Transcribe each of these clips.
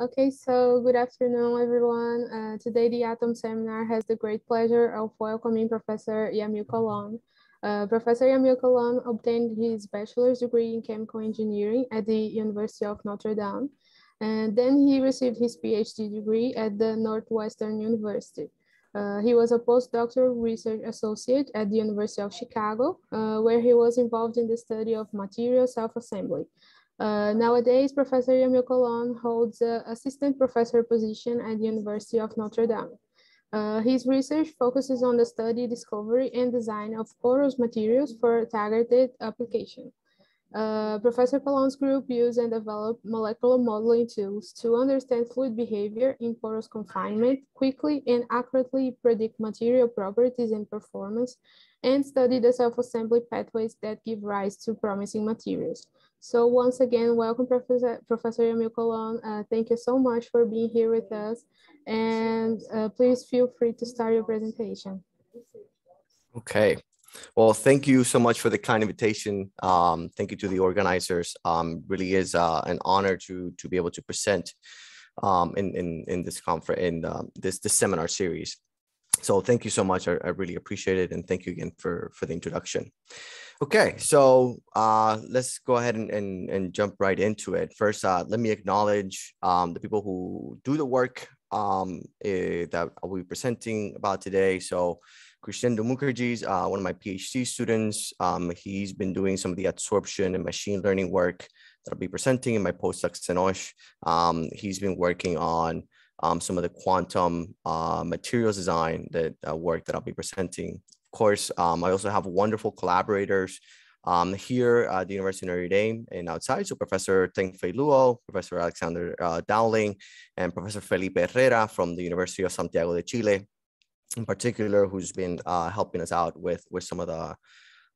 Okay, so good afternoon, everyone. Uh, today, the Atom Seminar has the great pleasure of welcoming Professor Yamil Colon. Uh, Professor Yamil Colon obtained his bachelor's degree in chemical engineering at the University of Notre Dame, and then he received his PhD degree at the Northwestern University. Uh, he was a postdoctoral research associate at the University of Chicago, uh, where he was involved in the study of material self-assembly. Uh, nowadays, Professor Yamil Colon holds an assistant professor position at the University of Notre Dame. Uh, his research focuses on the study, discovery, and design of porous materials for targeted application. Uh, Professor Colon's group use and develop molecular modeling tools to understand fluid behavior in porous confinement, quickly and accurately predict material properties and performance, and study the self-assembly pathways that give rise to promising materials. So once again, welcome Professor, Professor Yamil Colon. Uh, thank you so much for being here with us. And uh, please feel free to start your presentation. Okay. Well, thank you so much for the kind invitation. Um, thank you to the organizers. Um, really is uh, an honor to to be able to present um, in, in in this conference in um, this this seminar series. So thank you so much. I, I really appreciate it, and thank you again for for the introduction. Okay, so uh, let's go ahead and, and, and, jump right into it. First, uh, let me acknowledge um, the people who do the work um, eh, that I'll be presenting about today. So Krishnendu Mukherjee is uh, one of my PhD students. Um, he's been doing some of the adsorption and machine learning work that I'll be presenting in my postdoc CNOSH. Um, he's been working on um, some of the quantum uh, materials design that uh, work that I'll be presenting of course, um, I also have wonderful collaborators um, here at the University of Notre Dame and outside. So Professor Teng Fei Luo, Professor Alexander uh, Dowling, and Professor Felipe Herrera from the University of Santiago de Chile, in particular, who's been uh, helping us out with, with some of the,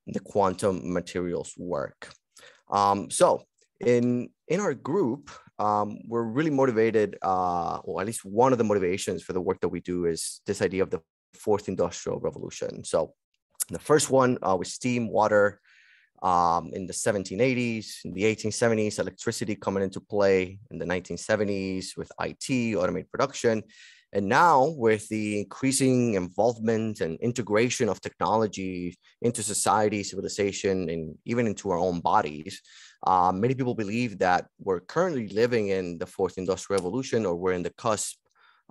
the quantum materials work. Um, so in, in our group, um, we're really motivated, uh, or at least one of the motivations for the work that we do is this idea of the fourth industrial revolution. So the first one uh, was steam, water um, in the 1780s, in the 1870s, electricity coming into play in the 1970s with IT, automated production. And now, with the increasing involvement and integration of technology into society, civilization, and even into our own bodies, uh, many people believe that we're currently living in the fourth industrial revolution or we're in the cusp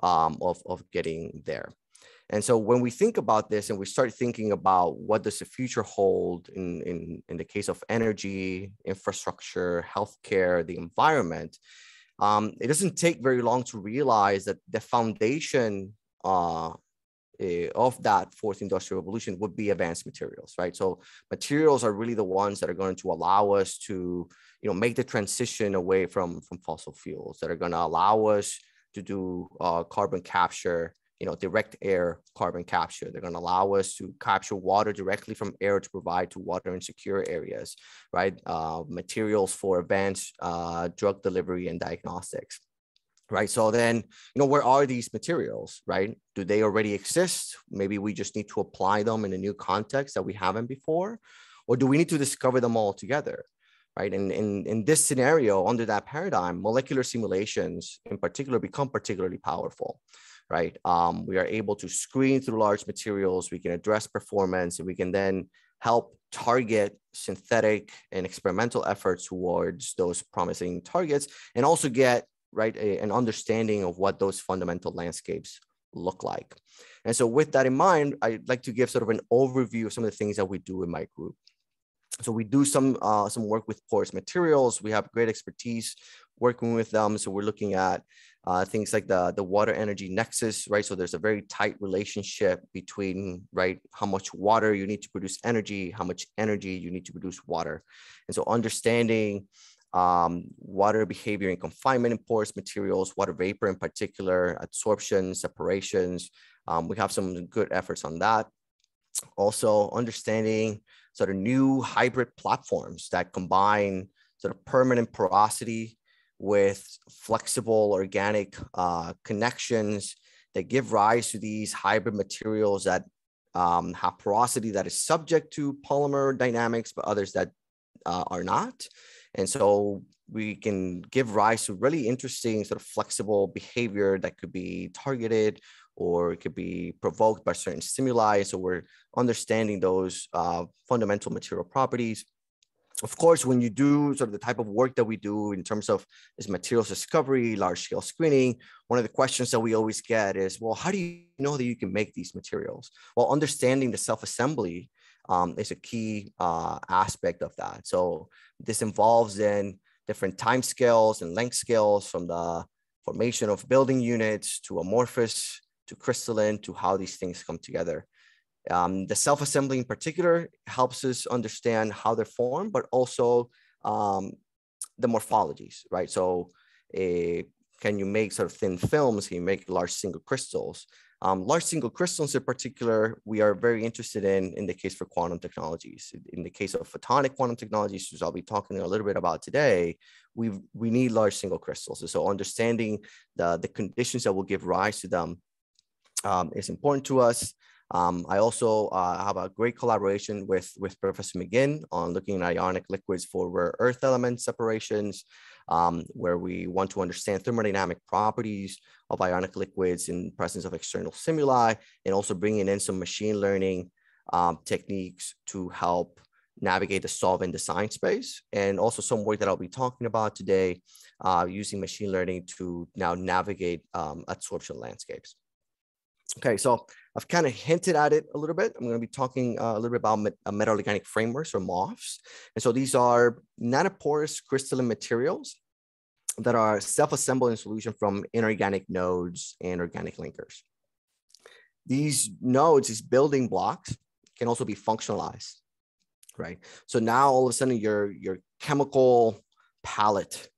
um, of, of getting there. And so when we think about this and we start thinking about what does the future hold in, in, in the case of energy, infrastructure, healthcare, the environment, um, it doesn't take very long to realize that the foundation uh, eh, of that fourth industrial revolution would be advanced materials, right? So materials are really the ones that are going to allow us to, you know, make the transition away from, from fossil fuels that are going to allow us to do uh, carbon capture you know, direct air carbon capture. They're going to allow us to capture water directly from air to provide to water insecure areas, right? Uh, materials for advanced uh, drug delivery and diagnostics, right? So then, you know, where are these materials, right? Do they already exist? Maybe we just need to apply them in a new context that we haven't before, or do we need to discover them all together? right? And in, in this scenario, under that paradigm, molecular simulations in particular become particularly powerful, right? Um, we are able to screen through large materials, we can address performance, and we can then help target synthetic and experimental efforts towards those promising targets and also get right a, an understanding of what those fundamental landscapes look like. And so with that in mind, I'd like to give sort of an overview of some of the things that we do in my group. So we do some uh, some work with porous materials. We have great expertise working with them. So we're looking at uh, things like the, the water energy nexus, right? So there's a very tight relationship between, right, how much water you need to produce energy, how much energy you need to produce water. And so understanding um, water behavior in confinement in porous materials, water vapor in particular, adsorption, separations. Um, we have some good efforts on that. Also understanding sort of new hybrid platforms that combine sort of permanent porosity with flexible organic uh, connections that give rise to these hybrid materials that um, have porosity that is subject to polymer dynamics, but others that uh, are not. And so we can give rise to really interesting sort of flexible behavior that could be targeted or it could be provoked by certain stimuli. So we're understanding those uh, fundamental material properties. Of course, when you do sort of the type of work that we do in terms of this materials discovery, large scale screening, one of the questions that we always get is, well, how do you know that you can make these materials? Well, understanding the self-assembly um, is a key uh, aspect of that. So this involves then different time scales and length scales from the formation of building units to amorphous to crystalline to how these things come together. Um, the self-assembly in particular helps us understand how they're formed, but also um, the morphologies, right? So uh, can you make sort of thin films? Can you make large single crystals? Um, large single crystals in particular, we are very interested in in the case for quantum technologies. In the case of photonic quantum technologies, which I'll be talking a little bit about today, we we need large single crystals. So understanding the, the conditions that will give rise to them um, is important to us. Um, I also uh, have a great collaboration with, with Professor McGinn on looking at ionic liquids for rare earth element separations, um, where we want to understand thermodynamic properties of ionic liquids in presence of external stimuli, and also bringing in some machine learning um, techniques to help navigate the solvent design space, and also some work that I'll be talking about today uh, using machine learning to now navigate um, adsorption landscapes. Okay, so I've kind of hinted at it a little bit. I'm going to be talking uh, a little bit about met uh, metal organic frameworks or MOFs. And so these are nanoporous crystalline materials that are self-assembled in solution from inorganic nodes and organic linkers. These nodes, these building blocks, can also be functionalized, right? So now all of a sudden your, your chemical palette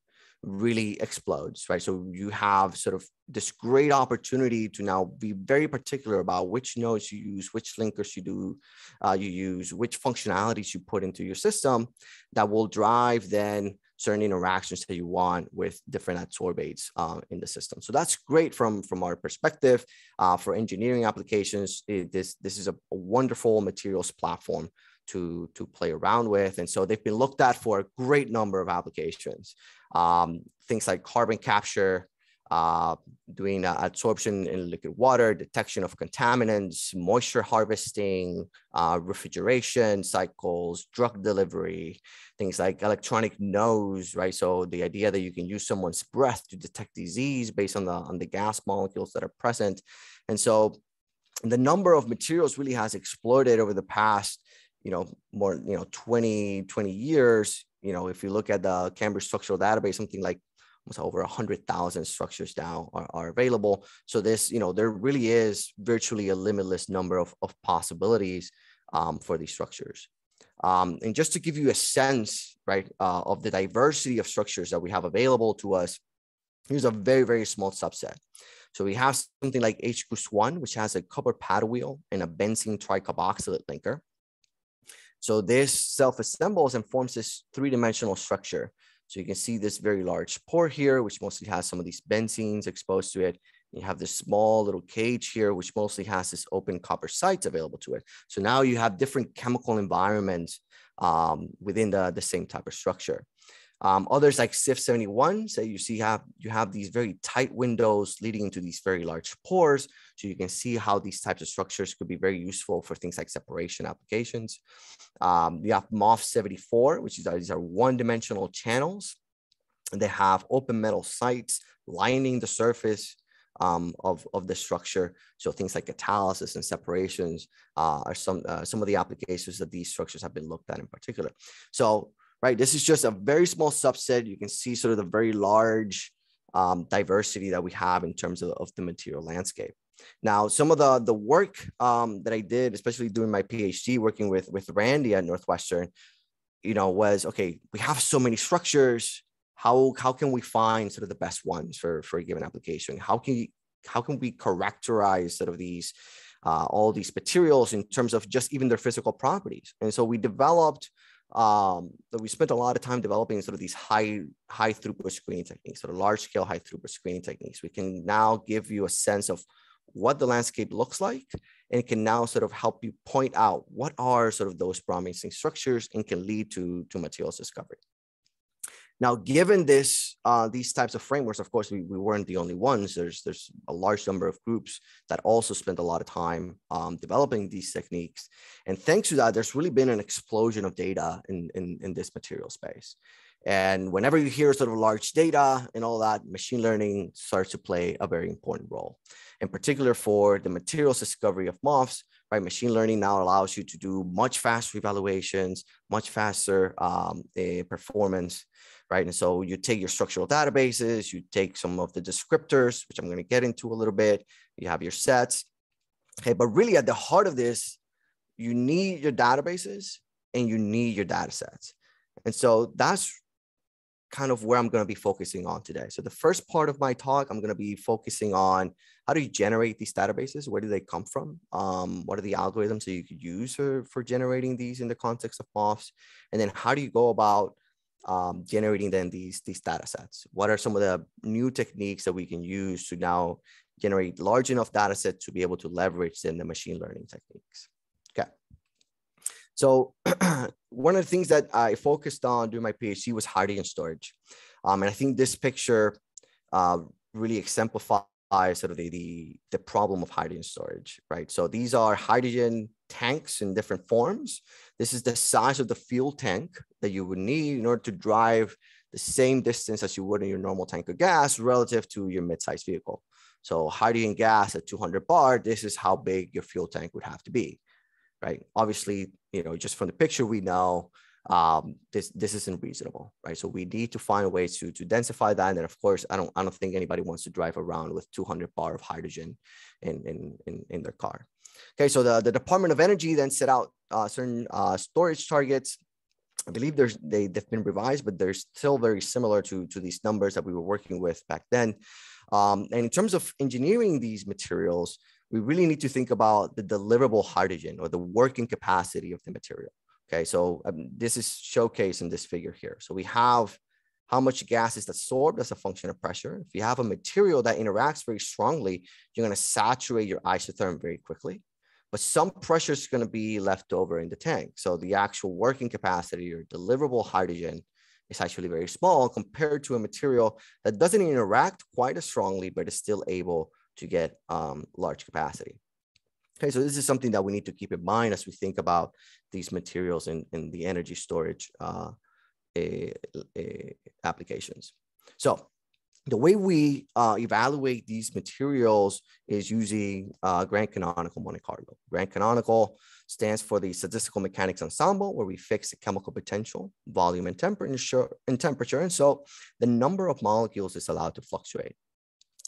really explodes, right? So you have sort of this great opportunity to now be very particular about which nodes you use, which linkers you do, uh, you use, which functionalities you put into your system that will drive then certain interactions that you want with different adsorbates uh, in the system. So that's great from, from our perspective uh, for engineering applications. It, this, this is a, a wonderful materials platform to, to play around with. And so they've been looked at for a great number of applications. Um, things like carbon capture, uh, doing uh, adsorption in liquid water, detection of contaminants, moisture harvesting, uh, refrigeration cycles, drug delivery, things like electronic nose, right? So the idea that you can use someone's breath to detect disease based on the on the gas molecules that are present, and so the number of materials really has exploded over the past you know, more, you know, 20, 20 years, you know, if you look at the Cambridge structural database, something like almost over 100,000 structures now are, are available. So this, you know, there really is virtually a limitless number of, of possibilities um, for these structures. Um, and just to give you a sense, right, uh, of the diversity of structures that we have available to us, here's a very, very small subset. So we have something like HKUST-1, which has a copper paddle wheel and a benzene tricarboxylate linker. So this self-assembles and forms this three-dimensional structure. So you can see this very large pore here, which mostly has some of these benzenes exposed to it. You have this small little cage here, which mostly has this open copper sites available to it. So now you have different chemical environments um, within the, the same type of structure. Um, others like ZIF 71 say you see have you have these very tight windows leading into these very large pores. So you can see how these types of structures could be very useful for things like separation applications. Um, you have MOF 74, which is these are one-dimensional channels. And they have open metal sites lining the surface um, of, of the structure. So things like catalysis and separations uh, are some, uh, some of the applications that these structures have been looked at in particular. So right? This is just a very small subset. You can see sort of the very large um, diversity that we have in terms of, of the material landscape. Now, some of the, the work um, that I did, especially doing my PhD, working with, with Randy at Northwestern, you know, was, okay, we have so many structures. How, how can we find sort of the best ones for, for a given application? How can, you, how can we characterize sort of these, uh, all these materials in terms of just even their physical properties? And so we developed um, that we spent a lot of time developing sort of these high high throughput screening techniques, sort of large scale high throughput screening techniques. We can now give you a sense of what the landscape looks like and can now sort of help you point out what are sort of those promising structures and can lead to, to materials discovery. Now, given this, uh, these types of frameworks, of course, we, we weren't the only ones. There's, there's a large number of groups that also spent a lot of time um, developing these techniques. And thanks to that, there's really been an explosion of data in, in, in this material space. And whenever you hear sort of large data and all that, machine learning starts to play a very important role. In particular for the materials discovery of MOFs, right? Machine learning now allows you to do much faster evaluations, much faster um, uh, performance, right? And so you take your structural databases, you take some of the descriptors, which I'm going to get into a little bit. You have your sets. Okay, but really at the heart of this, you need your databases and you need your data sets. And so that's kind of where I'm going to be focusing on today. So the first part of my talk, I'm going to be focusing on how do you generate these databases? Where do they come from? Um, what are the algorithms that you could use for, for generating these in the context of MOFs? And then how do you go about um, generating then these, these data sets? What are some of the new techniques that we can use to now generate large enough data sets to be able to leverage then the machine learning techniques? Okay. So one of the things that I focused on during my PhD was hydrogen storage. Um, and I think this picture uh, really exemplifies sort of the, the, the problem of hydrogen storage, right? So these are hydrogen tanks in different forms. This is the size of the fuel tank that you would need in order to drive the same distance as you would in your normal tank of gas relative to your mid-sized vehicle. So hydrogen gas at 200 bar, this is how big your fuel tank would have to be right? Obviously, you know, just from the picture, we know um, this this isn't reasonable, right? So we need to find ways to to densify that. And then, of course, I don't I don't think anybody wants to drive around with 200 bar of hydrogen in in in, in their car. Okay, so the, the Department of Energy then set out uh, certain uh, storage targets. I believe there's they, they've been revised, but they're still very similar to, to these numbers that we were working with back then. Um, and in terms of engineering these materials, we really need to think about the deliverable hydrogen or the working capacity of the material. Okay, so um, this is showcased in this figure here. So we have how much gas is absorbed as a function of pressure. If you have a material that interacts very strongly, you're going to saturate your isotherm very quickly. But some pressure is going to be left over in the tank. So the actual working capacity or deliverable hydrogen is actually very small compared to a material that doesn't interact quite as strongly, but is still able to get um, large capacity. Okay, so this is something that we need to keep in mind as we think about these materials in, in the energy storage uh, applications. So the way we uh, evaluate these materials is using uh, Grand Canonical Monte Carlo. Grand Canonical stands for the Statistical Mechanics Ensemble, where we fix the chemical potential, volume, and temperature. And temperature. And so the number of molecules is allowed to fluctuate.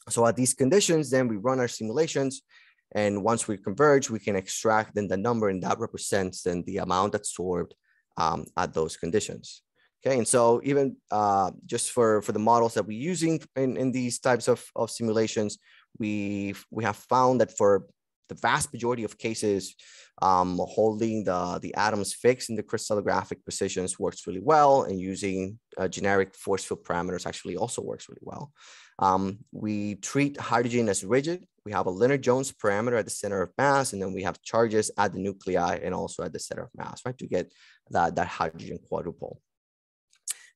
So at these conditions, then we run our simulations. And once we converge, we can extract then the number and that represents then the amount absorbed um, at those conditions. Okay, and so even uh, just for, for the models that we're using in, in these types of, of simulations, we we have found that for the vast majority of cases, um, holding the, the atoms fixed in the crystallographic positions works really well, and using uh, generic force field parameters actually also works really well. Um, we treat hydrogen as rigid. We have a Lennard-Jones parameter at the center of mass, and then we have charges at the nuclei and also at the center of mass, right, to get that, that hydrogen quadrupole.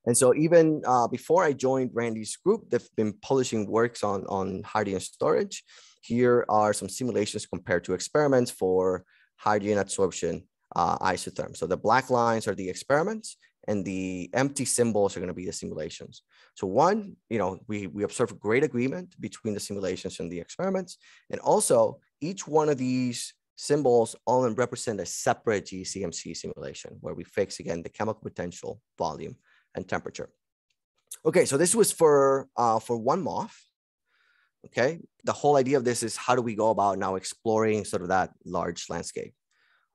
And so even uh, before I joined Randy's group, they've been publishing works on, on hydrogen storage. Here are some simulations compared to experiments for hydrogen adsorption uh, isotherm. So the black lines are the experiments and the empty symbols are going to be the simulations. So one, you know, we, we observe great agreement between the simulations and the experiments. And also each one of these symbols all represent a separate GCMC simulation where we fix again the chemical potential, volume, and temperature. Okay, so this was for, uh, for one MOF. Okay, the whole idea of this is how do we go about now exploring sort of that large landscape?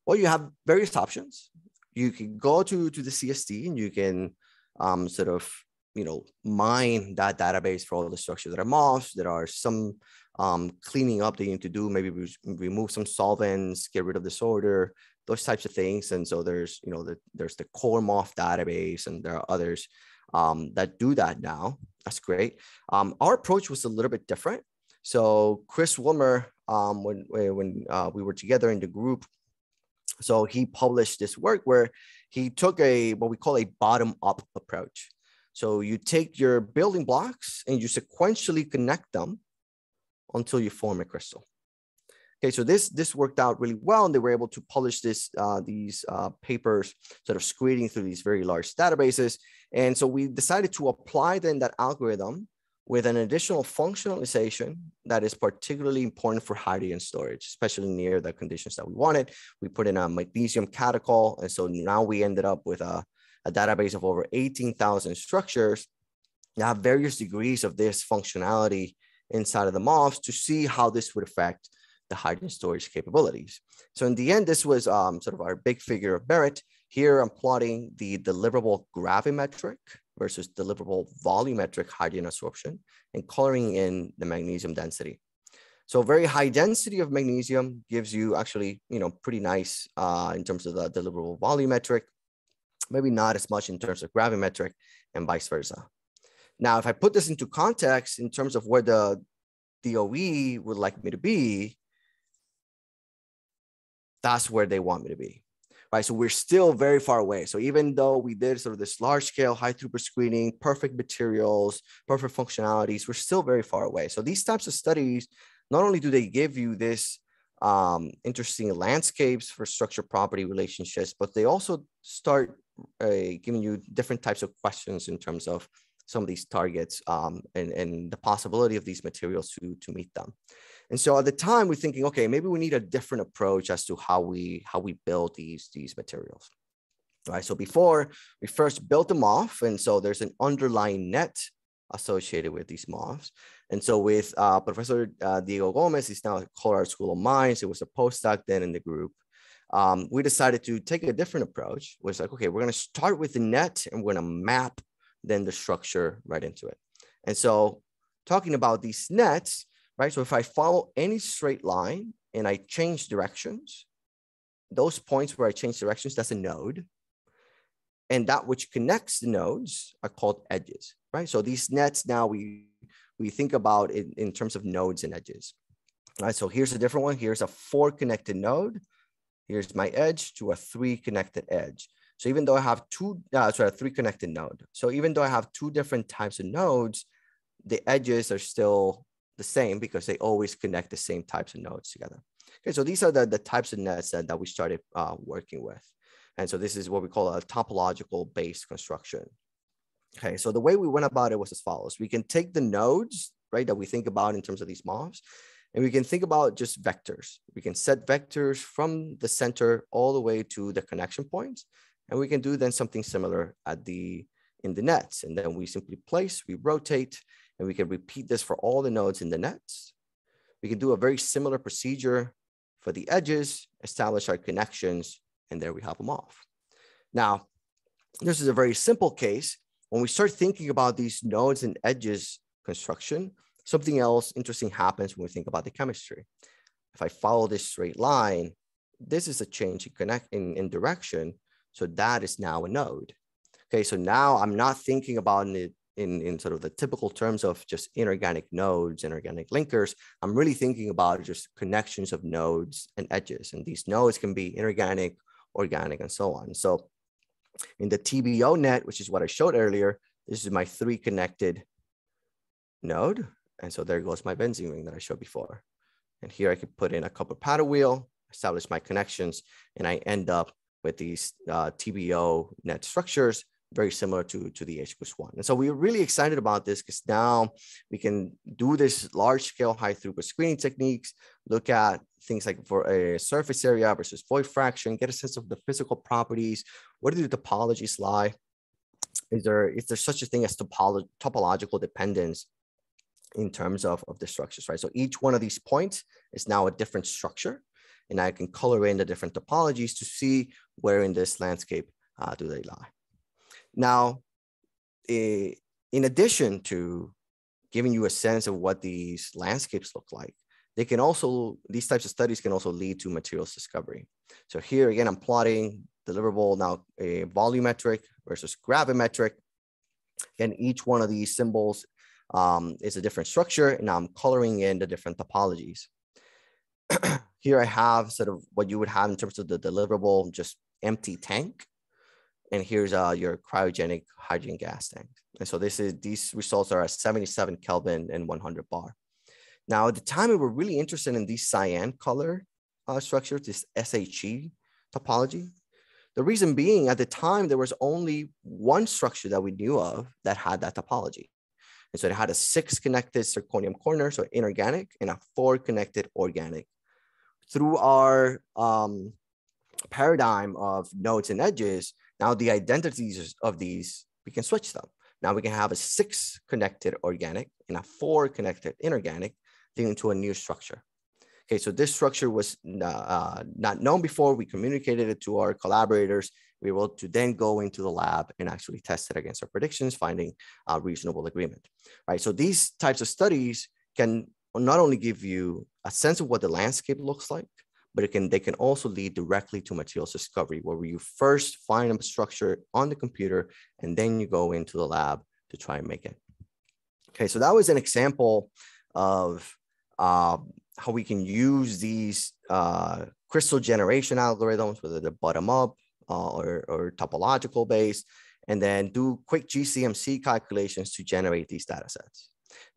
Well, you have various options. You can go to, to the CSD and you can um, sort of you know, mine that database for all the structures that are MOFs. There are some um, cleaning up that you need to do, maybe re remove some solvents, get rid of disorder, those types of things. And so there's, you know, the, there's the core MOF database and there are others um, that do that now. That's great. Um, our approach was a little bit different. So Chris Wilmer, um, when, when uh, we were together in the group, so he published this work where he took a what we call a bottom up approach. So you take your building blocks and you sequentially connect them until you form a crystal. Okay, so this this worked out really well, and they were able to publish this uh, these uh, papers, sort of screening through these very large databases. And so we decided to apply then that algorithm with an additional functionalization that is particularly important for hydrogen storage, especially near the conditions that we wanted. We put in a magnesium catechol, and so now we ended up with a, a database of over 18,000 structures that have various degrees of this functionality inside of the MOFs to see how this would affect the hydrogen storage capabilities. So in the end, this was um, sort of our big figure of merit. Here I'm plotting the deliverable gravimetric versus deliverable volumetric hydrogen absorption and coloring in the magnesium density. So very high density of magnesium gives you actually, you know, pretty nice uh, in terms of the deliverable volumetric, maybe not as much in terms of gravimetric and vice versa. Now, if I put this into context in terms of where the DOE would like me to be, that's where they want me to be right? So we're still very far away. So even though we did sort of this large scale, high throughput screening, perfect materials, perfect functionalities, we're still very far away. So these types of studies, not only do they give you this um, interesting landscapes for structure property relationships, but they also start uh, giving you different types of questions in terms of some of these targets um, and, and the possibility of these materials to, to meet them. And so at the time, we're thinking, okay, maybe we need a different approach as to how we how we build these these materials. Right. So before we first built the MOF, and so there's an underlying net associated with these MOFs. And so with uh, Professor uh, Diego Gomez, he's now at Colorado School of Mines. It was a postdoc then in the group. Um, we decided to take a different approach. Was like, okay, we're going to start with the net and we're going to map then the structure right into it. And so talking about these nets, right? So if I follow any straight line and I change directions, those points where I change directions, that's a node. And that which connects the nodes are called edges, right? So these nets now we, we think about in, in terms of nodes and edges. Right, so here's a different one. Here's a four connected node. Here's my edge to a three connected edge. So even though I have two, uh, sorry, a three connected node. So even though I have two different types of nodes, the edges are still the same because they always connect the same types of nodes together. Okay, so these are the, the types of nets that, that we started uh, working with. And so this is what we call a topological based construction. Okay, so the way we went about it was as follows. We can take the nodes, right, that we think about in terms of these MOFs, and we can think about just vectors. We can set vectors from the center all the way to the connection points. And we can do then something similar at the in the nets. And then we simply place, we rotate, and we can repeat this for all the nodes in the nets. We can do a very similar procedure for the edges, establish our connections, and there we have the MOF. Now, this is a very simple case. When we start thinking about these nodes and edges construction, something else interesting happens when we think about the chemistry. If I follow this straight line, this is a change in connect in, in direction. So that is now a node. Okay, so now I'm not thinking about it in, in sort of the typical terms of just inorganic nodes, inorganic linkers, I'm really thinking about just connections of nodes and edges. And these nodes can be inorganic, organic, and so on. So in the TBO net, which is what I showed earlier, this is my three connected node. And so there goes my benzene ring that I showed before. And here I could put in a copper paddle wheel, establish my connections, and I end up with these uh, TBO net structures very similar to, to the HKUST-1. And so we're really excited about this because now we can do this large scale high throughput screening techniques, look at things like for a surface area versus void fraction, get a sense of the physical properties. Where do the topologies lie? Is there, is there such a thing as topolo topological dependence in terms of, of the structures, right? So each one of these points is now a different structure and I can color in the different topologies to see where in this landscape uh, do they lie. Now, in addition to giving you a sense of what these landscapes look like, they can also, these types of studies can also lead to materials discovery. So here again, I'm plotting deliverable now a volumetric versus gravimetric. And each one of these symbols um, is a different structure, and I'm coloring in the different topologies. Here I have sort of what you would have in terms of the deliverable, just empty tank. And here's uh, your cryogenic hydrogen gas tank. And so this is these results are at 77 Kelvin and 100 bar. Now, at the time, we were really interested in these cyan color uh, structures, this SHE topology. The reason being, at the time, there was only one structure that we knew of that had that topology. And so it had a six connected zirconium corner, so inorganic, and a four connected organic. Through our um, paradigm of nodes and edges, now the identities of these, we can switch them. Now we can have a six connected organic and a four connected inorganic leading to a new structure. Okay, so this structure was uh, not known before. We communicated it to our collaborators. We were able to then go into the lab and actually test it against our predictions, finding a reasonable agreement. Right, so these types of studies can not only give you a sense of what the landscape looks like, but it can they can also lead directly to materials discovery, where you first find a structure on the computer and then you go into the lab to try and make it. Okay, so that was an example of uh, how we can use these uh, crystal generation algorithms, whether they're bottom up uh, or, or topological based, and then do quick GCMC calculations to generate these data sets.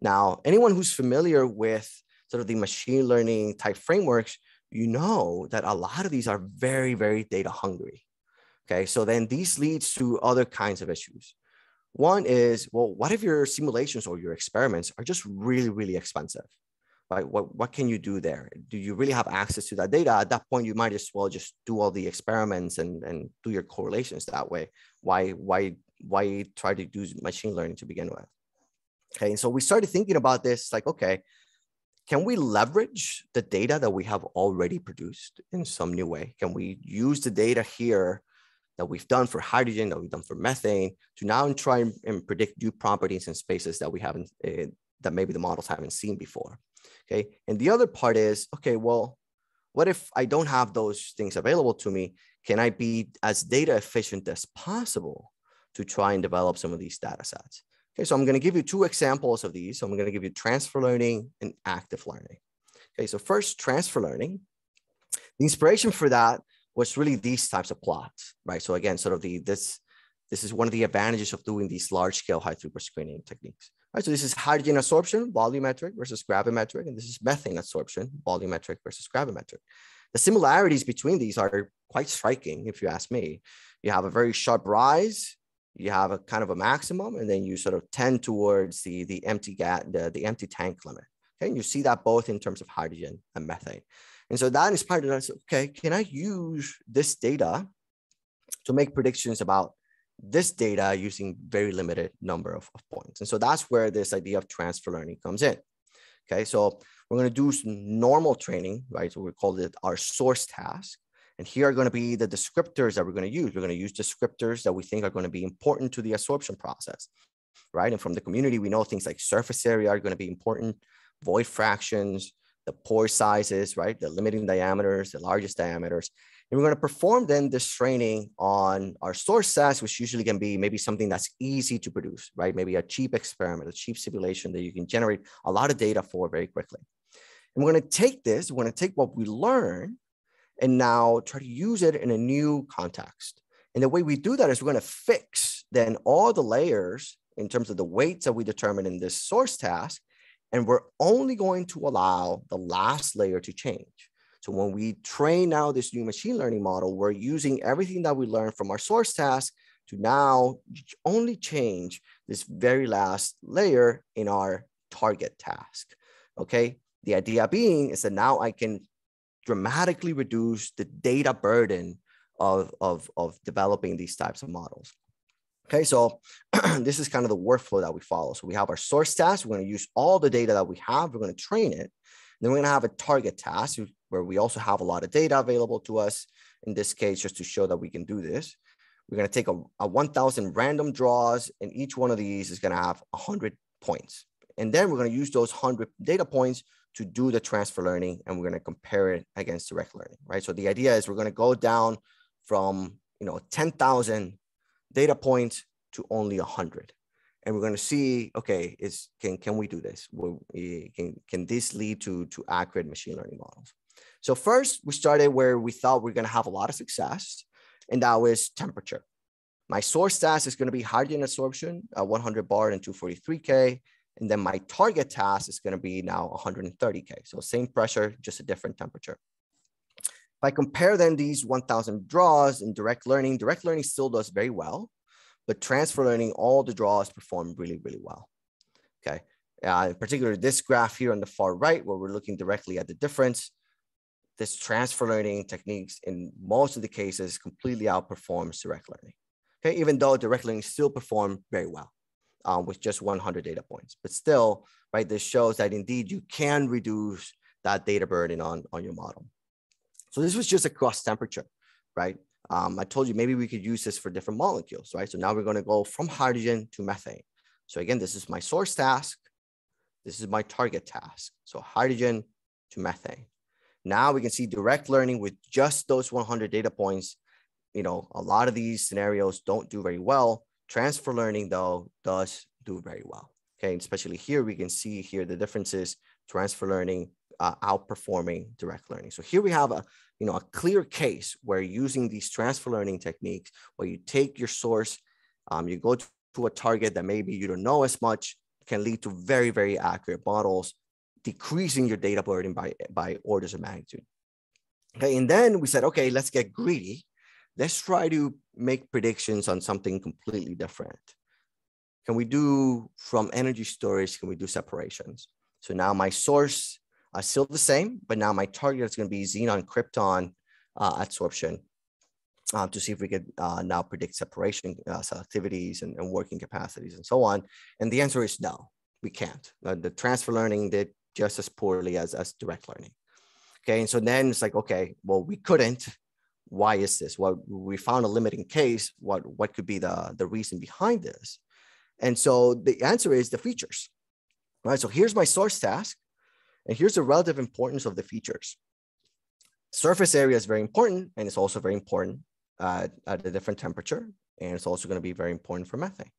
Now, anyone who's familiar with sort of the machine learning type frameworks, you know that a lot of these are very, very data hungry. Okay, so then these leads to other kinds of issues. One is, well, what if your simulations or your experiments are just really, really expensive? Right? What, what can you do there? Do you really have access to that data? At that point, you might as well just do all the experiments and, and do your correlations that way. Why, why, why try to do machine learning to begin with? Okay, and so we started thinking about this like, okay, can we leverage the data that we have already produced in some new way? Can we use the data here that we've done for hydrogen, that we've done for methane, to now try and, predict new properties and spaces that we haven't, uh, that maybe the models haven't seen before? Okay, and the other part is, okay, well, what if I don't have those things available to me? Can I be as data efficient as possible to try and develop some of these data sets? Okay, so I'm going to give you two examples of these. So I'm going to give you transfer learning and active learning. Okay, so first transfer learning. The inspiration for that was really these types of plots, right? So again, sort of the this this is one of the advantages of doing these large scale high throughput screening techniques. Right, so this is hydrogen absorption, volumetric versus gravimetric, and this is methane absorption, volumetric versus gravimetric. The similarities between these are quite striking, if you ask me. You have a very sharp rise you have a kind of a maximum and then you sort of tend towards the, the empty gas, the, the empty tank limit. Okay, and you see that both in terms of hydrogen and methane. And so that inspired us, okay, can I use this data to make predictions about this data using very limited number of, of points? And so that's where this idea of transfer learning comes in. Okay, so we're going to do some normal training, right? So we call it our source task. And here are going to be the descriptors that we're going to use. We're going to use descriptors that we think are going to be important to the absorption process, right? And from the community, we know things like surface area are going to be important, void fractions, the pore sizes, right? The limiting diameters, the largest diameters. And we're going to perform then this training on our source sets, which usually can be maybe something that's easy to produce, right? Maybe a cheap experiment, a cheap simulation that you can generate a lot of data for very quickly. And we're going to take this, we're going to take what we learn and now try to use it in a new context. And the way we do that is we're going to fix then all the layers in terms of the weights that we determine in this source task. And we're only going to allow the last layer to change. So when we train now this new machine learning model, we're using everything that we learned from our source task to now only change this very last layer in our target task. Okay. The idea being is that now I can dramatically reduce the data burden of, of, of developing these types of models. Okay, so this is kind of the workflow that we follow. So we have our source task. We're going to use all the data that we have. We're going to train it. Then we're going to have a target task where we also have a lot of data available to us. In this case, just to show that we can do this, we're going to take a, a 1,000 random draws, and each one of these is going to have 100 points. And then we're going to use those 100 data points to do the transfer learning and we're going to compare it against direct learning, right? So the idea is we're going to go down from, you know, 10,000 data points to only 100. and we're going to see, okay, is can can we do this? Will, can can this lead to to accurate machine learning models? So first, we started where we thought we are going to have a lot of success, and that was temperature. My source task is going to be hydrogen absorption uh, at 100 bar and 243K. And then my target task is going to be now 130K. So same pressure, just a different temperature. If I compare then these 1000 draws in direct learning, direct learning still does very well, but transfer learning, all the draws perform really, really well. Okay. Uh, in particular, this graph here on the far right, where we're looking directly at the difference, this transfer learning techniques in most of the cases completely outperforms direct learning. Okay, even though direct learning still perform very well um, with just 100 data points, but still, right, this shows that indeed you can reduce that data burden on, on your model. So this was just across temperature, right? Um, I told you maybe we could use this for different molecules, right? So now we're gonna go from hydrogen to methane. So again, this is my source task. This is my target task. So hydrogen to methane. Now we can see direct learning with just those 100 data points you know, a lot of these scenarios don't do very well. Transfer learning, though, does do very well. Okay, and especially here, we can see here the differences, transfer learning uh, outperforming direct learning. So here we have a, you know, a clear case where using these transfer learning techniques, where you take your source, um, you go to a target that maybe you don't know as much, can lead to very, very accurate models, decreasing your data burden by, by orders of magnitude. Okay, and then we said, okay, let's get greedy let's try to make predictions on something completely different. Can we do from energy storage, can we do separations? So now my source is still the same, but now my target is going to be xenon krypton uh, adsorption uh, to see if we could uh, now predict separation uh, selectivities and, and, working capacities and so on. And the answer is no, we can't. Uh, the transfer learning did just as poorly as, as direct learning. Okay, and so then it's like, okay, well, we couldn't, why is this? Well, we found a limiting case. What, what could be the, the reason behind this? And so the answer is the features, right? So here's my source task, and here's the relative importance of the features. Surface area is very important, and it's also very important uh, at a different temperature, and it's also going to be very important for methane.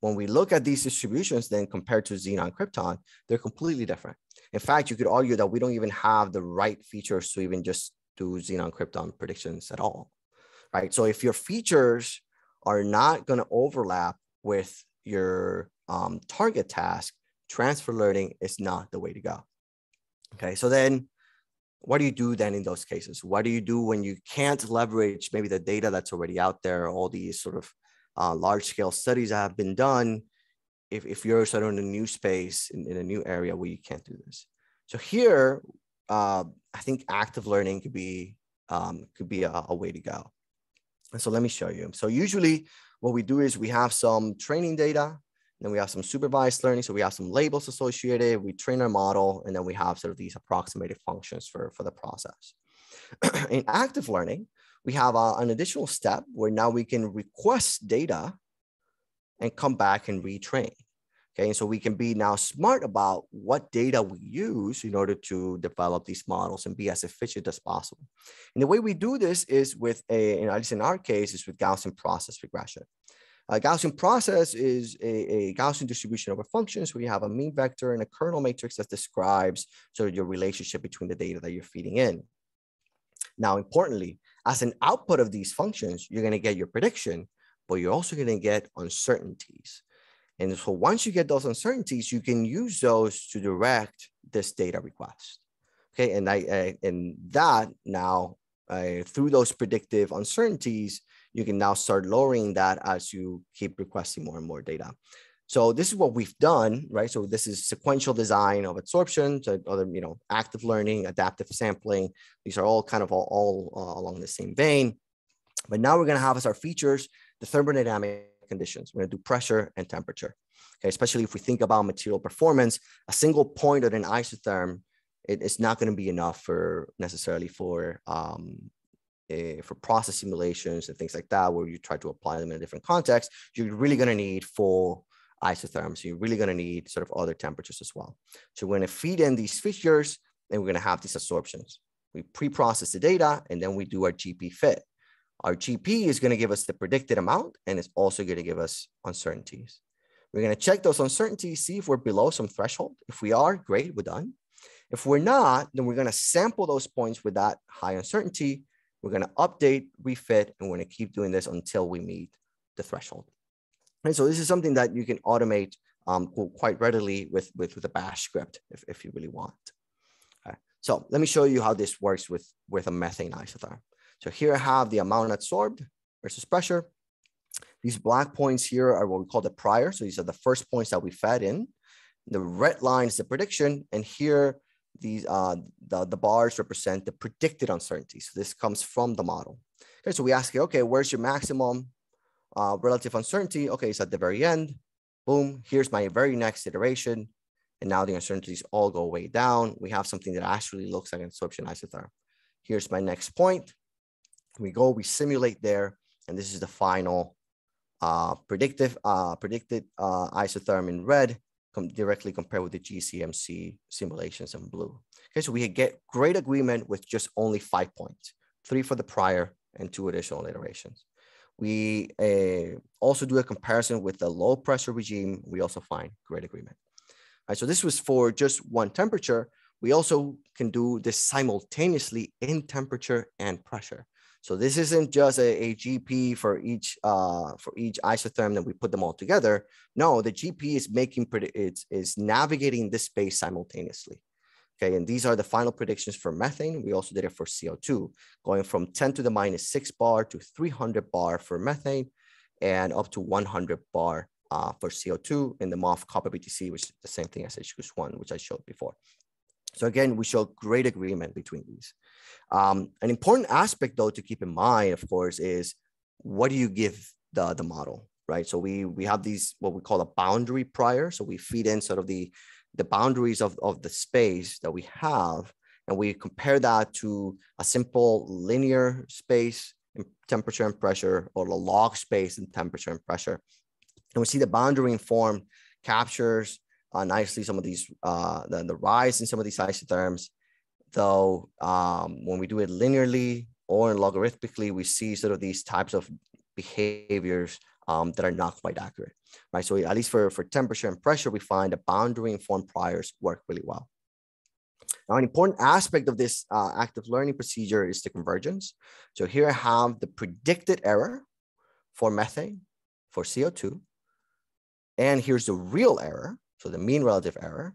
When we look at these distributions, then compared to xenon krypton, they're completely different. In fact, you could argue that we don't even have the right features to even just do xenon krypton predictions at all, right? So if your features are not going to overlap with your um, target task, transfer learning is not the way to go. Okay, so then what do you do then in those cases? What do you do when you can't leverage maybe the data that's already out there, all these sort of uh, large scale studies that have been done? If, if you're sort of in a new space, in, in a new area where you can't do this. So here, uh, I think active learning could be um, could be a, a way to go. And so let me show you. So usually what we do is we have some training data, then we have some supervised learning. So we have some labels associated, we train our model, and then we have sort of these approximated functions for, for the process. In active learning, we have uh, an additional step where now we can request data and come back and retrain. Okay, and so we can be now smart about what data we use in order to develop these models and be as efficient as possible. And the way we do this is with a, at least in our case, is with Gaussian process regression. A Gaussian process is a, a, Gaussian distribution over functions where you have a mean vector and a kernel matrix that describes sort of your relationship between the data that you're feeding in. Now, importantly, as an output of these functions, you're going to get your prediction, but you're also going to get uncertainties. And so once you get those uncertainties, you can use those to direct this data request. Okay, and I, I and that now uh, through those predictive uncertainties, you can now start lowering that as you keep requesting more and more data. So this is what we've done, right? So this is sequential design of absorption, so other, you know, active learning, adaptive sampling. These are all kind of all, all uh, along the same vein. But now we're going to have as our features the thermodynamic conditions. We're going to do pressure and temperature. Okay, especially if we think about material performance, a single point at an isotherm it, it's not going to be enough for necessarily for um, a, for process simulations and things like that, where you try to apply them in a different context. You're really going to need full isotherms. So you're really going to need sort of other temperatures as well. So we're going to feed in these features, and we're going to have these absorptions. We pre-process the data, and then we do our GP fit. Our GP is going to give us the predicted amount and it's also going to give us uncertainties. We're going to check those uncertainties, see if we're below some threshold. If we are, great, we're done. If we're not, then we're going to sample those points with that high uncertainty. We're going to update, refit, and we're going to keep doing this until we meet the threshold. And so this is something that you can automate um, quite readily with, with, with a bash script if, if you really want. So let me show you how this works with, with a methane isotherm. So here I have the amount absorbed versus pressure. These black points here are what we call the prior. So these are the first points that we fed in. The red line is the prediction. And here, these uh, the, the bars represent the predicted uncertainty. So this comes from the model. Okay, so we ask you, okay, where's your maximum uh, relative uncertainty? Okay, it's at the very end. Boom, here's my very next iteration. And now the uncertainties all go way down. We have something that actually looks like an absorption isotherm. Here's my next point. We go, we simulate there, and this is the final uh, predictive, uh, predicted uh, isotherm in red com directly compared with the GCMC simulations in blue. Okay, so we get great agreement with just only five points, three for the prior and two additional iterations. We uh, also do a comparison with the low pressure regime. We also find great agreement. All right, so this was for just one temperature. We also can do this simultaneously in temperature and pressure. So this isn't just a, a GP for each uh, for each isotherm that we put them all together. No, the GP is making it's is navigating this space simultaneously. Okay, and these are the final predictions for methane. We also did it for CO2, going from 10 to the minus six bar to 300 bar for methane, and up to 100 bar uh, for CO2 in the MOF copper BTC, which is the same thing as HKUST-1, which I showed before. So again, we show great agreement between these. Um, an important aspect though to keep in mind, of course, is what do you give the, the model, right? So we, we have these, what we call a boundary prior. So we feed in sort of the, the boundaries of, of the space that we have, and we compare that to a simple linear space in temperature and pressure or a log space in temperature and pressure. And we see the boundary inform captures uh, nicely some of these, uh, the, the rise in some of these isotherms. Though um, when we do it linearly or logarithmically, we see sort of these types of behaviors um, that are not quite accurate, right? So at least for, for temperature and pressure, we find the boundary informed priors work really well. Now, an important aspect of this uh, active learning procedure is the convergence. So here I have the predicted error for methane, for CO2, and here's the real error so the mean relative error.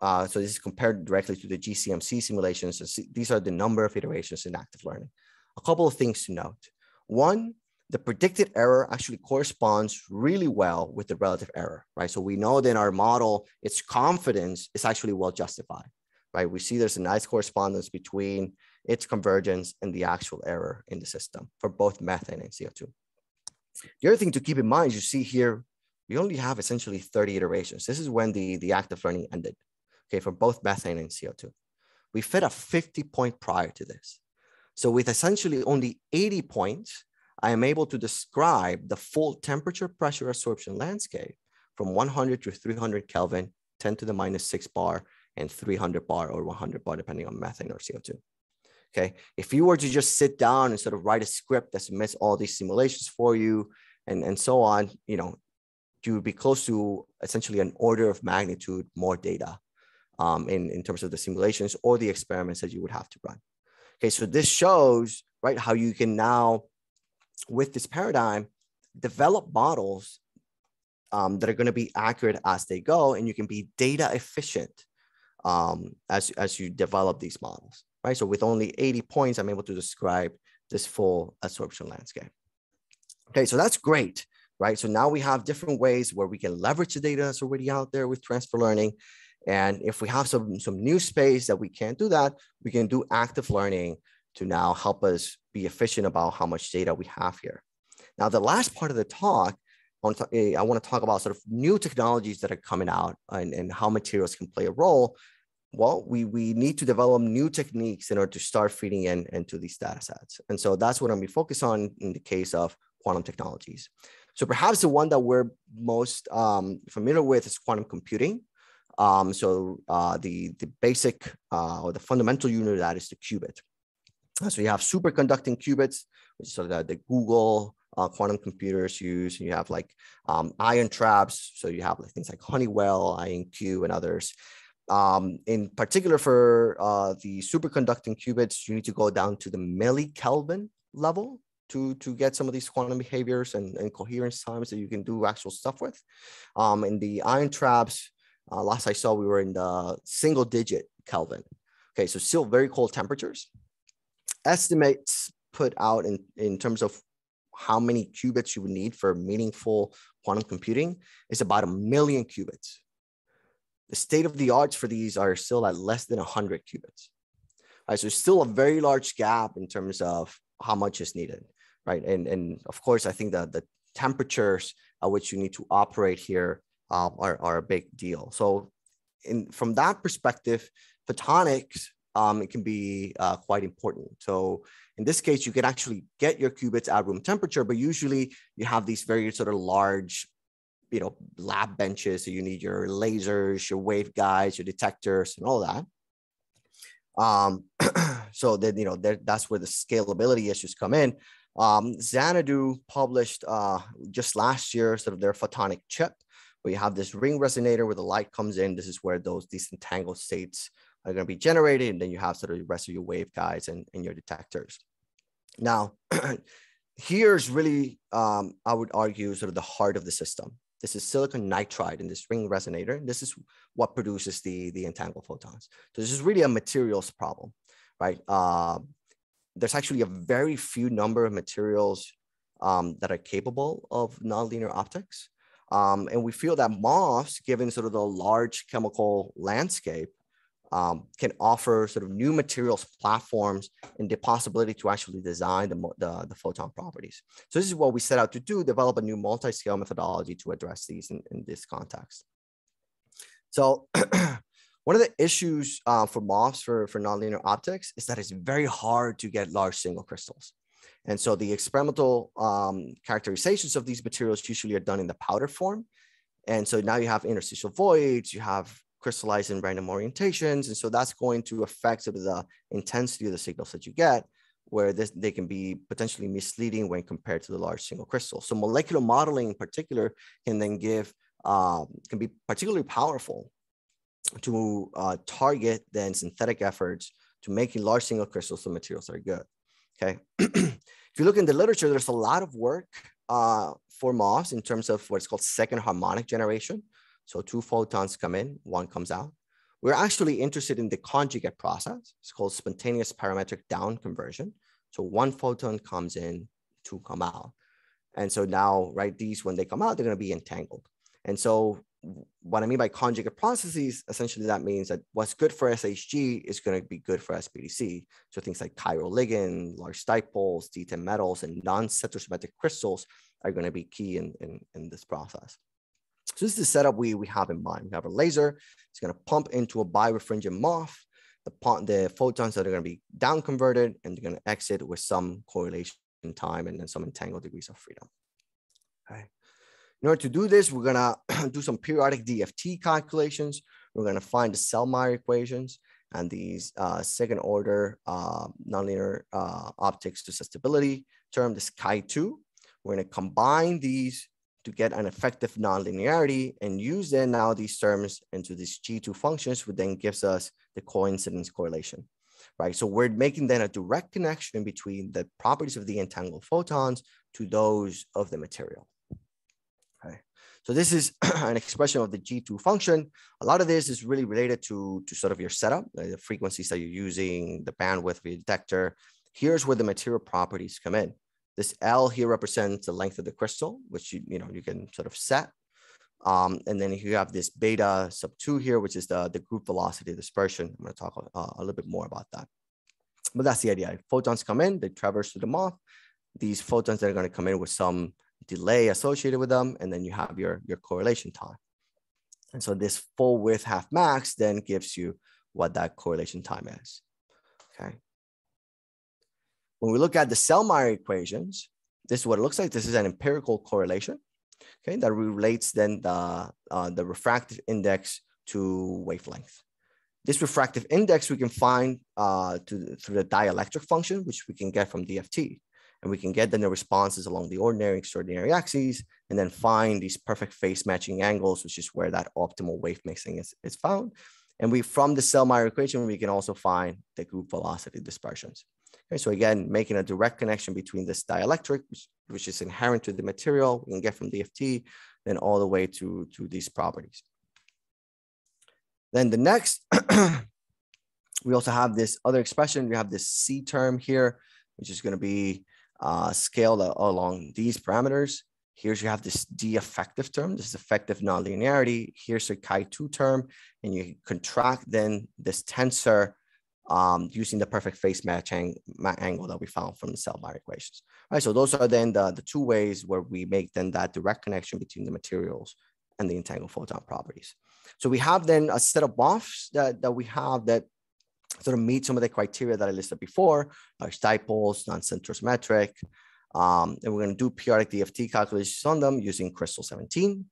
Uh, so this is compared directly to the GCMC simulations. So these are the number of iterations in active learning. A couple of things to note. One, the predicted error actually corresponds really well with the relative error, right? So we know that in our model, its confidence is actually well justified, right? We see there's a nice correspondence between its convergence and the actual error in the system for both methane and CO2. The other thing to keep in mind is you see here we only have essentially 30 iterations. This is when the, the active learning ended, okay, for both methane and CO2. We fed a 50 point prior to this. So with essentially only 80 points, I am able to describe the full temperature pressure absorption landscape from 100 to 300 Kelvin, 10 to the minus six bar, and 300 bar or 100 bar, depending on methane or CO2. Okay, if you were to just sit down and sort of write a script that submits all these simulations for you and, and so on, you know, you would be close to essentially an order of magnitude more data um, in, in terms of the simulations or the experiments that you would have to run. Okay, so this shows, right, how you can now, with this paradigm, develop models um, that are going to be accurate as they go, and you can be data efficient um, as, as you develop these models, right? So with only 80 points, I'm able to describe this full absorption landscape. Okay, so that's great right? So now we have different ways where we can leverage the data that's already out there with transfer learning. And if we have some, some new space that we can't do that, we can do active learning to now help us be efficient about how much data we have here. Now, the last part of the talk, I want to, eh, talk about sort of new technologies that are coming out and, and how materials can play a role. Well, we, we need to develop new techniques in order to start feeding in into these data sets. And so that's what I'm going to focus on in the case of quantum technologies. So perhaps the one that we're most um, familiar with is quantum computing. Um, so uh, the, the basic uh, or the fundamental unit of that is the qubit. So you have superconducting qubits, which is sort of the, the Google uh, quantum computers use. And you have like um, ion traps. So you have like things like Honeywell, IonQ, and others. Um, in particular for uh, the superconducting qubits, you need to go down to the millikelvin level to, to get some of these quantum behaviors and, and coherence times that you can do actual stuff with. Um, in the ion traps, uh, last I saw, we were in the single digit Kelvin. Okay, so still very cold temperatures. Estimates put out in, in terms of how many qubits you would need for meaningful quantum computing is about a million qubits. The state of the arts for these are still at less than 100 qubits. Right, so still a very large gap in terms of how much is needed, right? And, and of course, I think that the temperatures at which you need to operate here uh, are, are a big deal. So in, from that perspective, photonics, um, it can be uh, quite important. So in this case, you can actually get your qubits at room temperature, but usually you have these very sort of large, you know, lab benches. So you need your lasers, your waveguides, your detectors, and all that. Um, so then, you know, that's where the scalability issues come in. Um, Xanadu published uh, just last year sort of their photonic chip, where you have this ring resonator where the light comes in. This is where those disentangled states are going to be generated. And then you have sort of the rest of your waveguides and, and your detectors. Now, here's really, um, I would argue, sort of the heart of the system. This is silicon nitride in this ring resonator. This is what produces the, the entangled photons. So this is really a materials problem, right? Uh, there's actually a very few number of materials um, that are capable of nonlinear optics. Um, and we feel that MOFs, given sort of the large chemical landscape, um, can offer sort of new materials platforms and the possibility to actually design the, the, the, photon properties. So this is what we set out to do, develop a new multi-scale methodology to address these in, in this context. So one of the issues uh, for MOFs for, for nonlinear optics is that it's very hard to get large single crystals. And so the experimental um, characterizations of these materials usually are done in the powder form. And so now you have interstitial voids, you have crystallize in random orientations. And so that's going to affect sort of the intensity of the signals that you get, where this, they can be potentially misleading when compared to the large single crystal. So molecular modeling in particular can then give, um, can be particularly powerful to uh, target then synthetic efforts to making large single crystals the materials that are good. Okay. if you look in the literature, there's a lot of work uh, for MOFs in terms of what's called second harmonic generation. So two photons come in, one comes out. We're actually interested in the conjugate process. It's called spontaneous parametric down conversion. So one photon comes in, two come out. And so now, right, these, when they come out, they're going to be entangled. And so what I mean by conjugate processes, essentially that means that what's good for SHG is going to be good for SPDC. So things like chiral ligand, large dipoles, D10 metals, and non-centrosymmetric crystals are going to be key in, in, in this process. So this is the setup we, we have in mind. We have a laser, it's gonna pump into a birefringent MOF. The, the photons that are gonna be down converted and they're gonna exit with some correlation time and then some entangled degrees of freedom. Okay. In order to do this, we're gonna do some periodic DFT calculations. We're gonna find the Sellmeier equations and these uh, second order uh, nonlinear uh, optics susceptibility term, this chi2. We're gonna combine these to get an effective nonlinearity and use then now these terms into these G2 functions, which then gives us the coincidence correlation, right? So we're making then a direct connection between the properties of the entangled photons to those of the material. So this is an expression of the G2 function. A lot of this is really related to, to sort of your setup, the frequencies that you're using, the bandwidth of your detector. Here's where the material properties come in. This L here represents the length of the crystal, which you, you know you can sort of set. Um, and then you have this beta sub two here, which is the, the group velocity dispersion. I'm going to talk a little bit more about that. But that's the idea. Photons come in, they traverse through the MOF. These photons that are going to come in with some delay associated with them, and then you have your, your correlation time. And so this full width half max then gives you what that correlation time is. Okay. When we look at the Sellmeier equations, this is what it looks like. This is an empirical correlation, okay, that relates then the, uh, the refractive index to wavelength. This refractive index we can find uh, to, through the dielectric function, which we can get from DFT. And we can get then the responses along the ordinary extraordinary axes and then find these perfect phase matching angles, which is where that optimal wave mixing is, is found. And we, from the Sellmeier equation, we can also find the group velocity dispersions. Okay, so again, making a direct connection between this dielectric, which, which is inherent to the material, we can get from DFT, then all the way to, to these properties. Then the next, we also have this other expression. We have this C term here, which is going to be uh, scaled along these parameters. Here's you have this D effective term. This is effective nonlinearity. Here's a chi2 term, and you contract then this tensor um, using the perfect phase match ang angle that we found from the Sellmeier equations. All right, so those are then the, the two ways where we make then that direct connection between the materials and the entangled photon properties. So we have then a set of MOFs that, that we have that sort of meet some of the criteria that I listed before, large dipoles, non-center symmetric, um, and we're going to do periodic DFT calculations on them using Crystal 17.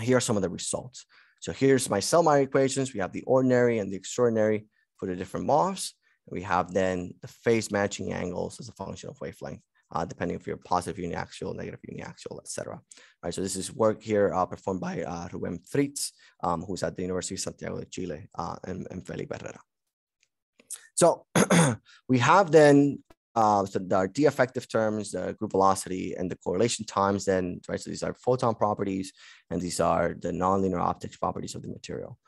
Here are some of the results. So here's my Sellmeier equations. We have the ordinary and the extraordinary for the different MOFs. We have then the phase matching angles as a function of wavelength, uh, depending if you're positive uniaxial, negative uniaxial, etc. Right. So this is work here uh, performed by uh, Rubén Fritz, um, who's at the University of Santiago de Chile, uh, and, and Feli Barrera. So we have then uh, so the D effective terms, the group velocity, and the correlation times. Then right. So these are photon properties, and these are the nonlinear optics properties of the material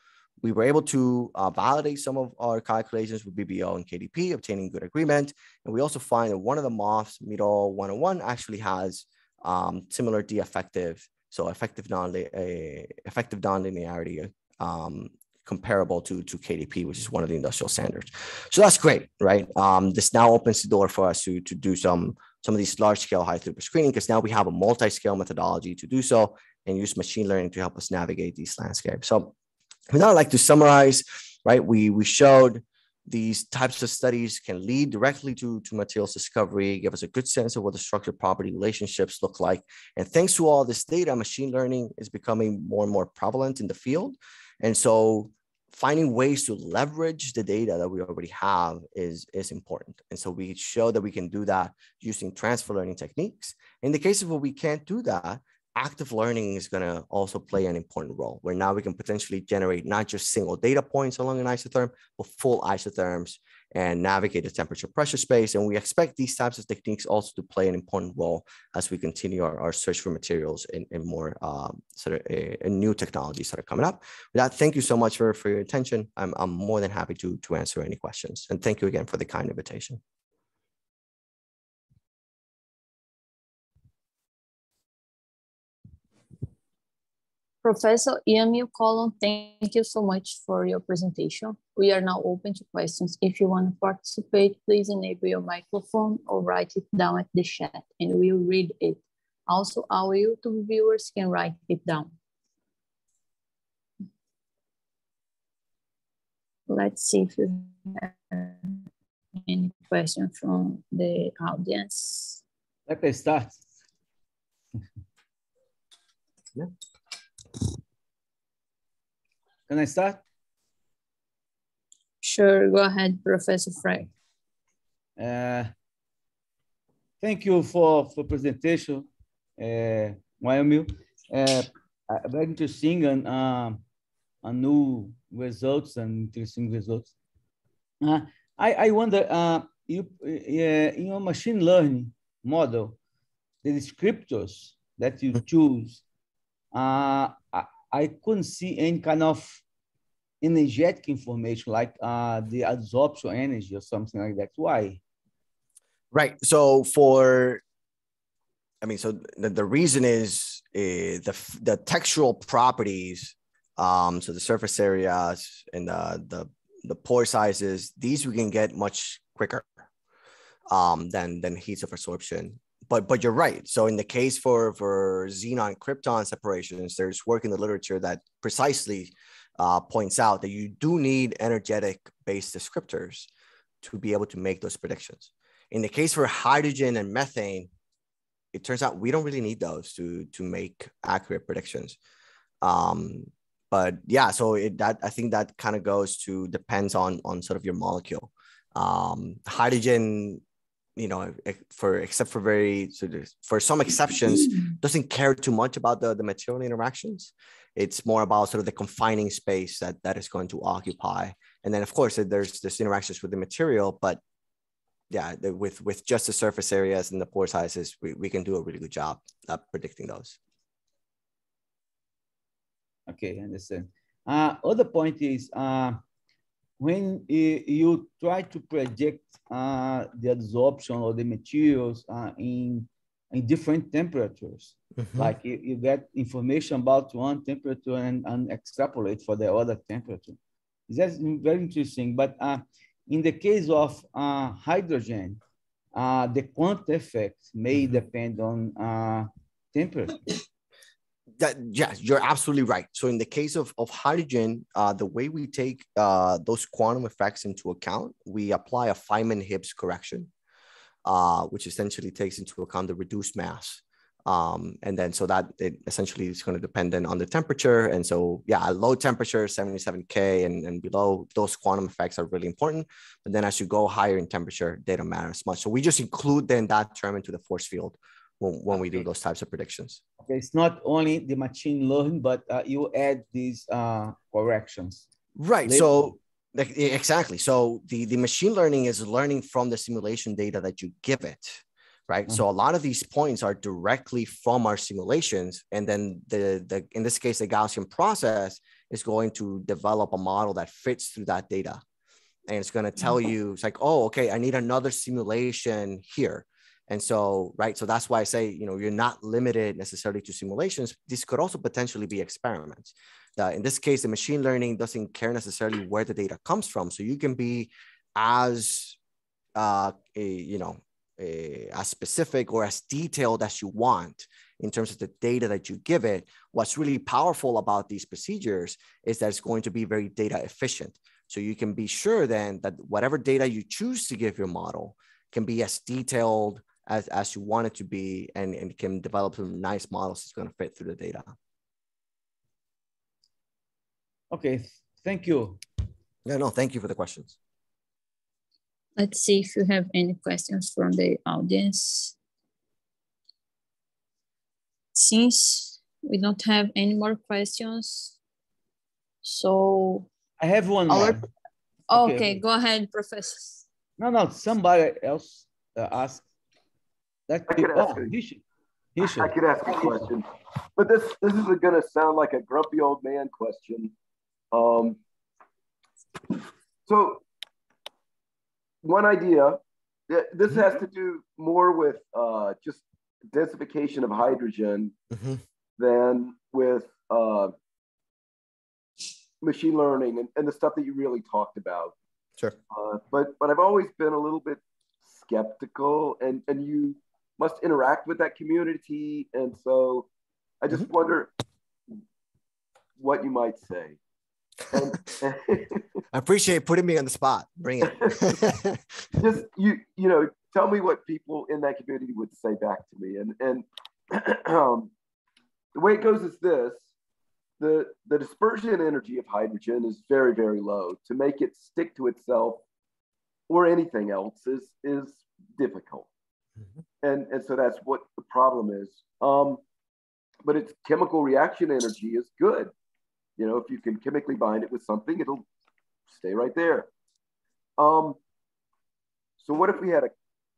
we were able to uh, validate some of our calculations with BBO and KDP, obtaining good agreement. And we also find that one of the MOFs, MIRO 101, actually has um, similar D effective, so effective non uh, effective nonlinearity um, comparable to, to KDP, which is one of the industrial standards. So that's great, right? Um, this now opens the door for us to, to do some, some of these large scale high throughput screening because now we have a multi-scale methodology to do so and use machine learning to help us navigate these landscapes. So we now like to summarize, right? We, we showed these types of studies can lead directly to, to materials discovery, give us a good sense of what the structured property relationships look like. And thanks to all this data, machine learning is becoming more and more prevalent in the field. And so finding ways to leverage the data that we already have is, is important. And so we show that we can do that using transfer learning techniques. In the case of where we can't do that, active learning is going to also play an important role where now we can potentially generate not just single data points along an isotherm, but full isotherms and navigate the temperature pressure space. And we expect these types of techniques also to play an important role as we continue our, our search for materials in, more um, sort of a, a new technologies that are coming up. With that, thank you so much for, for your attention. I'm, I'm more than happy to, to answer any questions. And thank you again for the kind invitation. Professor Yamil Colon, thank you so much for your presentation. We are now open to questions. If you want to participate, please enable your microphone or write it down at the chat and we'll read it. Also, our YouTube viewers can write it down. Let's see if you have any question from the audience. Let me start. yeah. Can I start? Sure, go ahead, Professor Frank. Uh, thank you for for presentation, uh, Wyoming. Uh, very interesting and uh, new results and interesting results. Uh, I, I wonder, uh, you, uh, in your machine learning model, the descriptors that you choose uh, I, couldn't see any kind of energetic information like uh, the absorption energy or something like that. Why? Right. So for, I mean, so the, the reason is uh, the the textural properties. Um, so the surface areas and the the the pore sizes. These we can get much quicker um, than than heats of absorption but but you're right. So in the case for for xenon krypton separations, there's work in the literature that precisely uh, points out that you do need energetic based descriptors to be able to make those predictions. In the case for hydrogen and methane, it turns out we don't really need those to to make accurate predictions. Um, but yeah, so it, that I think that kind of goes to depends on on sort of your molecule. Um, hydrogen you know, for except for very for some exceptions, doesn't care too much about the, the material interactions. It's more about sort of the confining space that that is going to occupy. And then of course there's this interactions with the material, but yeah, the, with with just the surface areas and the pore sizes, we, we can do a really good job at predicting those. Okay, understand. Uh, other point is uh, when you try to project uh, the absorption of the materials uh, in, in different temperatures, mm-hmm. like you, you, get information about one temperature and, and extrapolate for the other temperature. That's very interesting. But uh, in the case of uh, hydrogen, uh, the quantum effect may mm-hmm. depend on temperature that yes you're absolutely right. So in the case of, of hydrogen uh, the way we take uh, those quantum effects into account we apply a feynman-hibbs correction uh, which essentially takes into account the reduced mass. Um, and then so that it essentially is going to depend on the temperature. And so yeah low temperature 77k and, and below those quantum effects are really important. But then as you go higher in temperature they don't matter as much. So we just include then that term into the force field when, when we do those types of predictions. Okay, it's not only the machine learning, but uh, you add these uh, corrections. Right. Later. So exactly. So the, the machine learning is learning from the simulation data that you give it. Right. Mm-hmm. So a lot of these points are directly from our simulations. And then the, the in this case, the Gaussian process is going to develop a model that fits through that data. And it's going to tell mm-hmm. you, it's like, oh, okay, I need another simulation here and so, right, so that's why I say, you know, you're not limited necessarily to simulations. This could also potentially be experiments. Uh, in this case, the machine learning doesn't care necessarily where the data comes from. So you can be as, uh, a, you know, a, as specific or as detailed as you want in terms of the data that you give it. What's really powerful about these procedures is that it's going to be very data efficient. So you can be sure then that whatever data you choose to give your model can be as detailed as, as you want it to be and, and can develop some nice models that's going to fit through the data. Okay, thank you. Yeah, no, thank you for the questions. Let's see if you have any questions from the audience. Since we don't have any more questions, so I have one our... more. Okay, okay, go ahead, Professor. No, no, somebody else uh, asked that I could ask, oh, he should, he should. I could ask a question, but this this is going to sound like a grumpy old man question. Um, so one idea, this has to do more with uh, just densification of hydrogen mm-hmm. than with uh, machine learning and, and, the stuff that you really talked about. Sure. Uh, but but I've always been a little bit skeptical, and and you must interact with that community. And so I just mm-hmm. wonder what you might say. I appreciate putting me on the spot. Bring it. just you, you know, tell me what people in that community would say back to me. And and um, the way it goes is this: the the dispersion energy of hydrogen is very very low. To make it stick to itself or anything else is is difficult. Mm-hmm. And, and so that's what the problem is. Um, but its chemical reaction energy is good. You know, if you can chemically bind it with something, it'll stay right there. Um, so what if we had a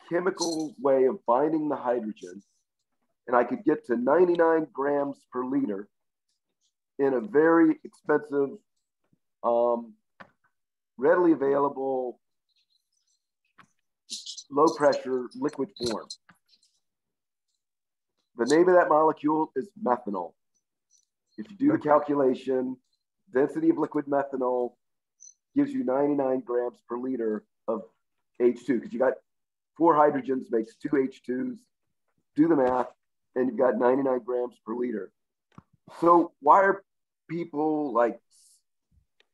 chemical way of binding the hydrogen and I could get to 99 grams per liter in a very expensive, um, readily available low pressure liquid form. The name of that molecule is methanol. If you do the calculation, density of liquid methanol gives you 99 grams per liter of H2 because you got four hydrogens makes two H2s. Do the math, and you've got 99 grams per liter. So why are people like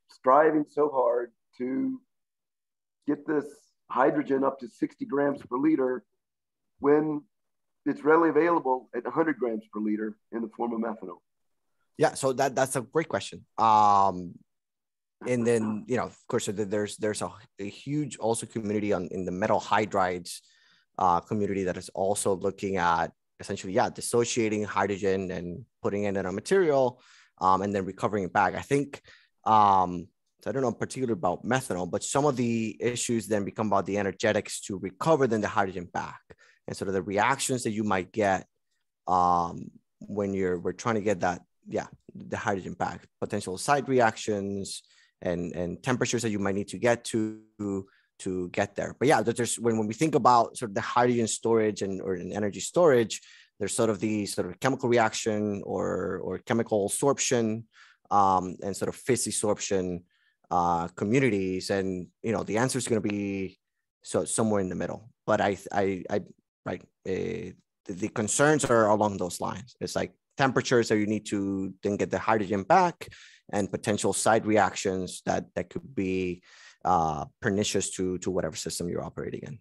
striving so hard to get this hydrogen up to 60 grams per liter when it's readily available at 100 grams per liter in the form of methanol? Yeah, so that that's a great question. Um, and then you know, of course, there's there's a, a huge also community on in the metal hydrides uh, community that is also looking at essentially, yeah, dissociating hydrogen and putting it in a material um, and then recovering it back. I think, um, I don't know particularly about methanol, but some of the issues then become about the energetics to recover then the hydrogen back and sort of the reactions that you might get um, when you're we're trying to get that yeah the hydrogen back potential side reactions and and temperatures that you might need to get to to get there. But yeah there's when, when we think about sort of the hydrogen storage and or an energy storage there's sort of the sort of chemical reaction or or chemical sorption um, and sort of physisorption uh, communities. And you know the answer is going to be so somewhere in the middle. But i i i right uh, the, the concerns are along those lines it's like temperatures that you need to then get the hydrogen back and potential side reactions that that could be uh, pernicious to to whatever system you're operating in.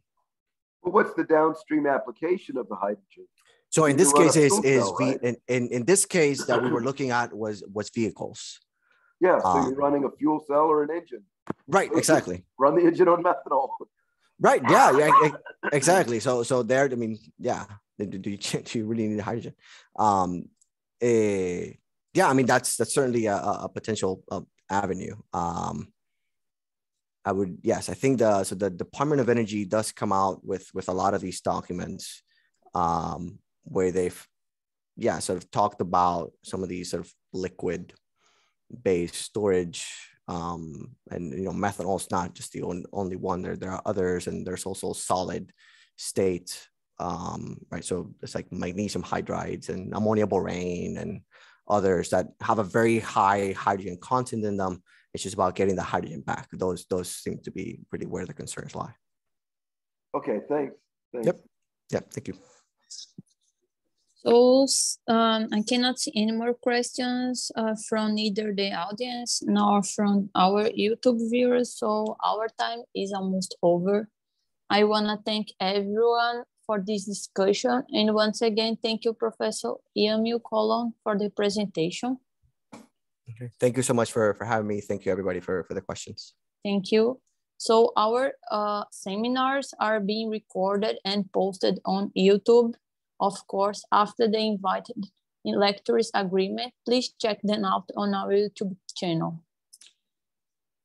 Well, what's the downstream application of the hydrogen? So in this case, is is cell, right? in, in in this case that we were looking at was was vehicles. Yeah, so um, you're running a fuel cell or an engine. Right, so exactly. Run the engine on methanol. Right. Yeah. Yeah. exactly. So so there. I mean, yeah. Do you, do you really need hydrogen? Um, uh, yeah, I mean that's that's certainly a, a potential uh, avenue. Um, I would yes, I think the so the Department of Energy does come out with with a lot of these documents um, where they've yeah sort of talked about some of these sort of liquid based storage um, and you know methanol is not just the only, only one there there are others and there's also solid state um, right? So it's like magnesium hydrides and ammonia borane and others that have a very high hydrogen content in them. It's just about getting the hydrogen back. Those those seem to be really where the concerns lie. Okay, thanks. thanks. Yep. Yep. Thank you. So um, I cannot see any more questions uh, from either the audience nor from our YouTube viewers. So our time is almost over. I want to thank everyone for this discussion. And once again, thank you, Professor Yamil Colon, for the presentation. Okay. Thank you so much for, for having me. Thank you, everybody, for, for the questions. Thank you. So our uh, seminars are being recorded and posted on YouTube. Of course, after the invited lecturers agreement, please check them out on our YouTube channel.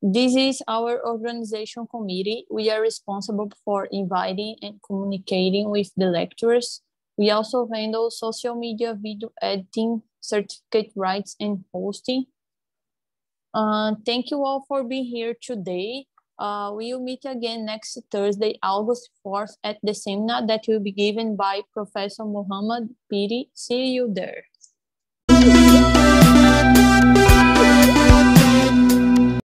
This is our organization committee. We are responsible for inviting and communicating with the lecturers. We also handle social media, video editing, certificate rights, and hosting. Uh, thank you all for being here today. Uh, we will meet again next Thursday, August 4th at the seminar that will be given by Professor Muhammad Piri. See you there.